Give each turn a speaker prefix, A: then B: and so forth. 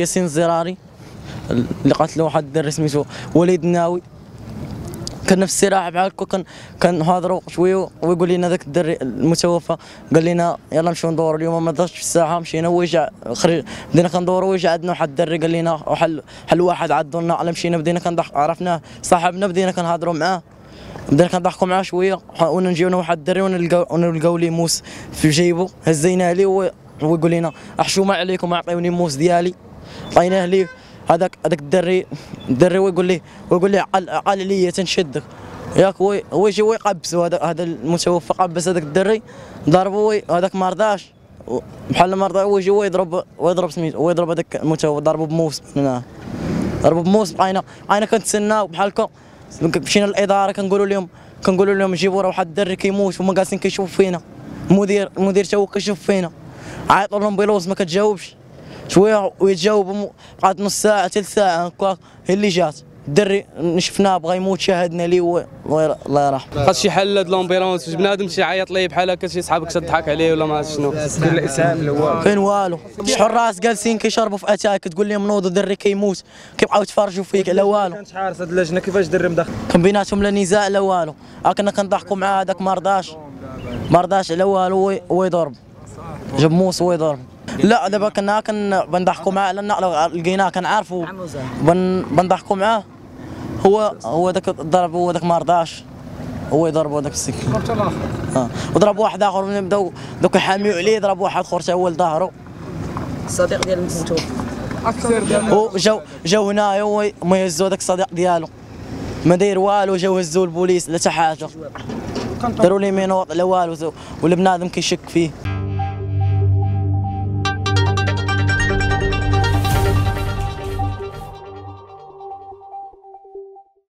A: ياسين الزراري اللي قتلوا واحد الدري سميتو وليد الناوي. كنا في السراحه بحال هكا كان كنهضروا شوية ويقول لنا ذاك الدري المتوفى قال لنا يلا نمشيو ندوروا اليوم ما دارش في الساحه مشينا ويجع خرج بدينا كندوروا ويجع عندنا واحد الدري قال لنا وحل حل واحد عضو لنا على مشينا بدينا كنضحك عرفناه صاحبنا بدينا كنهضروا معاه بدينا كنضحكوا معاه شوية ونجيونا واحد الدري ونلقاو ونلقاو لي موس في جيبو هزيناه ليه وهو يقول لنا احشومه عليكم أعطيوني موس ديالي. عطيناه ليه هذاك هذاك الدري الدري ويقول لي ويقول لي عقل عقل لي تنشدك. ياك هو يجي هو يقبسو هذا هذا المتوفى قبس هذاك الدري ضربه هذاك ما رضاش. بحال ما رضى هو يجي هو يضرب ويضرب سميتو هو يضرب هذاك المتوفى ضربه بموس ضربه بموس بقينا بقينا كنتسناو بحال هكا مشينا للإدارة كنقولوا لهم كنقولوا لهم جيبوا راه واحد الدري كيموت وما جالسين كيشوفوا فينا. المدير المدير تا هو كيشوف فينا. عيطوا لهم بيلوز ما كتجاوبش. شوية ويتجاوبوا قعدت نص ساعة ثلث ساعة هكاك. هي اللي جات. الدري شفناه بغى يموت شاهدنا ليه و- الله يرحمه.
B: خاص شي حل هاد لومبيرونس باش بنادم شي يعيط ليه بحال هكا شي صحابك تضحك عليه ولا ما عرفت شنو.
C: كل اسهام الأول
A: كاين والو؟ شحال راس جالسين كيشربوا في اتاي كتقول لهم نوضوا دري كيموت. كيبقاو يتفرجوا فيك على والو.
C: كانت حارس هاد اللجنه كيفاش دري مدخل
A: كان بيناتهم لا نزاع لا والو. كنا كنضحكوا معاه هذاك ما رضاش. ما رضاش على والو هو- هو يضرب جاب موس هو يضرب لا دابا كنا كن بنضحكوا معاه لأن لقيناه كنعرفوا بن بنضحكوا معاه هو هو ذاك ضرب هو ذاك ما رضاش. هو يضرب هذاك السكين آه. وضرب واحد آخر من بداو دوك يحاميو عليه ضرب واحد آخر تا هو لظهره.
D: الصديق ديال المتوفى
A: وجاو جاو هنايا هو ما يهزوا ذاك الصديق ديالو. ما داير والو جاو هزوا البوليس لا حتى حاجة. داروا لي مينوط لا والو ولا بنادم كيشك فيه.